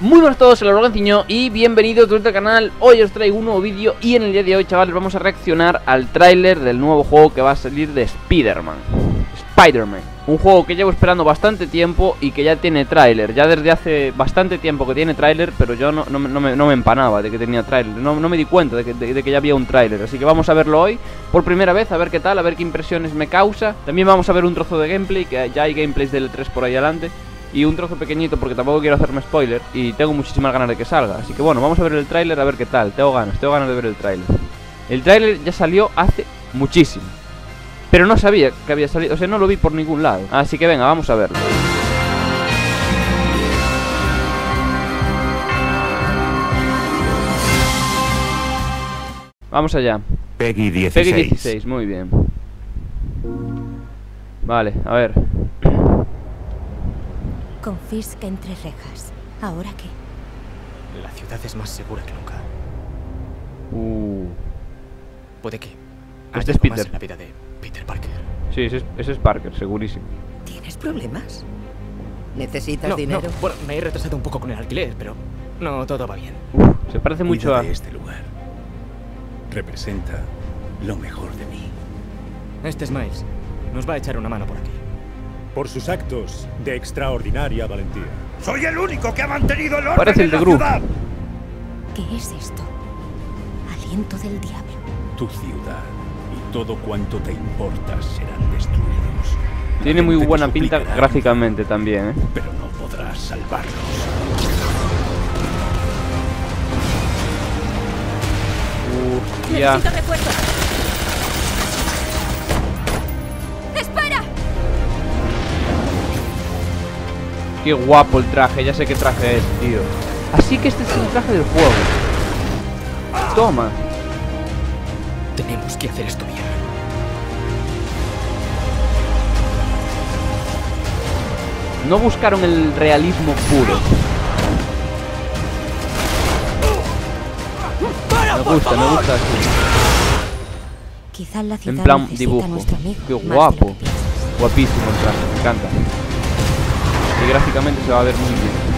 Muy buenas a todos, soy Organciño y bienvenidos a este canal. Hoy os traigo un nuevo vídeo y en el día de hoy, chavales, vamos a reaccionar al tráiler del nuevo juego que va a salir de Spider-Man. Spider-Man. Un juego que llevo esperando bastante tiempo y que ya tiene tráiler. Ya desde hace bastante tiempo que tiene tráiler, pero yo no, no, me, no, me, empanaba de que tenía tráiler. No, me di cuenta de que, de que ya había un tráiler. Así que vamos a verlo hoy por primera vez, a ver qué tal, a ver qué impresiones me causa. También vamos a ver un trozo de gameplay, que ya hay gameplays del E3 por ahí adelante y un trozo pequeñito porque tampoco quiero hacerme spoiler y tengo muchísimas ganas de que salga. Así que bueno, vamos a ver el tráiler a ver qué tal. Tengo ganas, tengo ganas de ver el tráiler. El tráiler ya salió hace muchísimo. Pero no sabía que había salido, o sea, no lo vi por ningún lado. Así que venga, vamos a verlo. Vamos allá. Peggy 16. Peggy 16, muy bien. Vale, a ver. Con Fisk entre rejas. ¿Ahora qué? La ciudad es más segura que nunca. Uh. Puede que. Este es Peter. En la vida de Peter Parker. Sí, ese es, Parker, segurísimo. ¿Tienes problemas? ¿Necesitas dinero? No. Bueno, me he retrasado un poco con el alquiler, pero no todo va bien. se parece mucho a. este lugar. Representa lo mejor de mí. Este es Miles. Nos va a echar una mano por aquí por sus actos de extraordinaria valentía. Soy el único que ha mantenido el orden Parece el de Gru. ¿Qué es esto? Aliento del diablo. Tu ciudad y todo cuanto te importa serán destruidos. Tiene muy buena pinta gráficamente también, ¿eh? Pero no podrás salvarlos. Uf, ya. Qué guapo el traje, ya sé qué traje es, tío. Así que este es el traje del juego. Toma. Tenemos que hacer esto bien. No buscaron el realismo puro. Me gusta, me gusta así. Quizá la ciudad En plan dibujo. Qué guapo. Guapísimo el traje, me encanta y gráficamente se va a ver muy bien.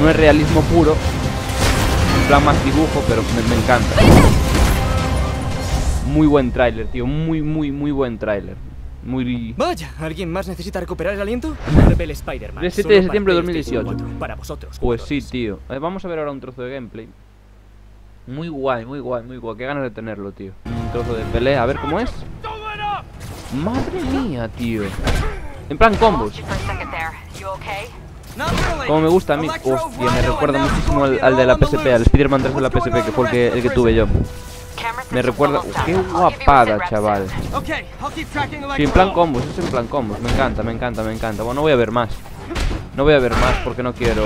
No es realismo puro, en plan más dibujo, pero me, encanta. Muy buen tráiler, tío, muy, muy, muy buen tráiler. Muy... Vaya, ¿alguien más necesita recuperar el aliento? Rebel Spider-Man. 7 de septiembre de 2018. Para vosotros. Pues sí, tío. vamos a ver ahora un trozo de gameplay. Muy guay, muy guay, muy guay. Qué ganas de tenerlo, tío. Un trozo de pelea, a ver cómo es. Madre mía, tío. En plan combos. Como me gusta a mí. Hostia, me recuerda muchísimo al, de la PSP, al Spider-Man 3 de la PSP, que fue el que, el que tuve yo. Me recuerda... ¡Qué guapada, chaval! Sí, en plan combos, es en plan combos. Me encanta, me encanta, me encanta. Bueno, no voy a ver más. No voy a ver más porque no quiero...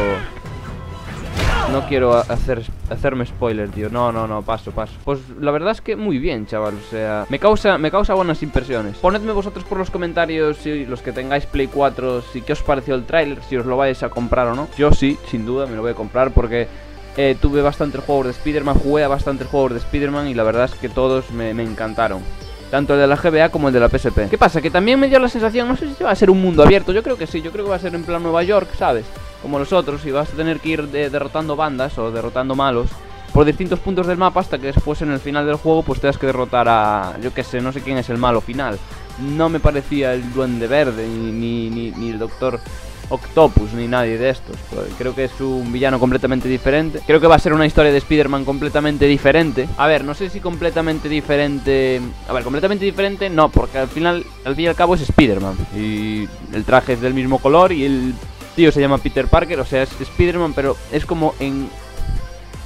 No quiero hacer, hacerme spoiler, tío No, no, no, paso, paso Pues la verdad es que muy bien, chaval O sea, me causa, me causa buenas impresiones Ponedme vosotros por los comentarios Si los que tengáis Play 4 Si qué os pareció el tráiler Si os lo vais a comprar o no Yo sí, sin duda, me lo voy a comprar Porque eh, tuve bastantes juegos de Spider-Man Jugué a bastantes juegos de Spider-Man Y la verdad es que todos me, me encantaron tanto el de la GBA como el de la PSP. ¿Qué pasa? Que también me dio la sensación, no sé si va a ser un mundo abierto, yo creo que sí, yo creo que va a ser en plan Nueva York, ¿sabes? Como los otros y vas a tener que ir derrotando bandas o derrotando malos por distintos puntos del mapa hasta que después en el final del juego pues tengas que derrotar a, yo que sé, no sé quién es el malo final. No me parecía el Duende Verde ni, ni, ni, el Doctor Octopus ni nadie de estos. Pues creo que es un villano completamente diferente. Creo que va a ser una historia de Spider-Man completamente diferente. A ver, no sé si completamente diferente... A ver, completamente diferente no, porque al final, al fin y al cabo es Spider-Man. Y el traje es del mismo color y el tío se llama Peter Parker, o sea, es Spider-Man, pero es como en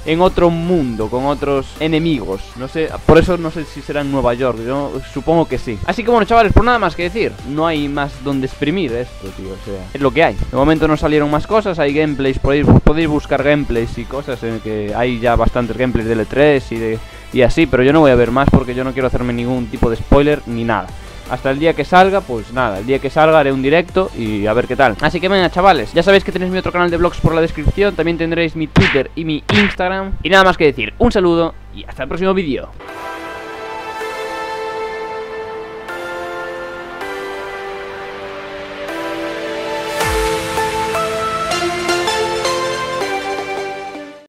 en otro mundo, con otros enemigos. No sé, por eso no sé si será en Nueva York, yo supongo que sí. Así que bueno, chavales, por nada más que decir, no hay más donde exprimir esto, tío, o sea, es lo que hay. De momento no salieron más cosas, hay gameplays, podéis, podéis buscar gameplays y cosas, en que hay ya bastantes gameplays de L3 y de y así, pero yo no voy a ver más porque yo no quiero hacerme ningún tipo de spoiler ni nada hasta el día que salga, pues nada, el día que salga haré un directo y a ver qué tal. Así que venga, chavales, ya sabéis que tenéis mi otro canal de vlogs por la descripción, también tendréis mi Twitter y mi Instagram. Y nada más que decir, un saludo y hasta el próximo vídeo.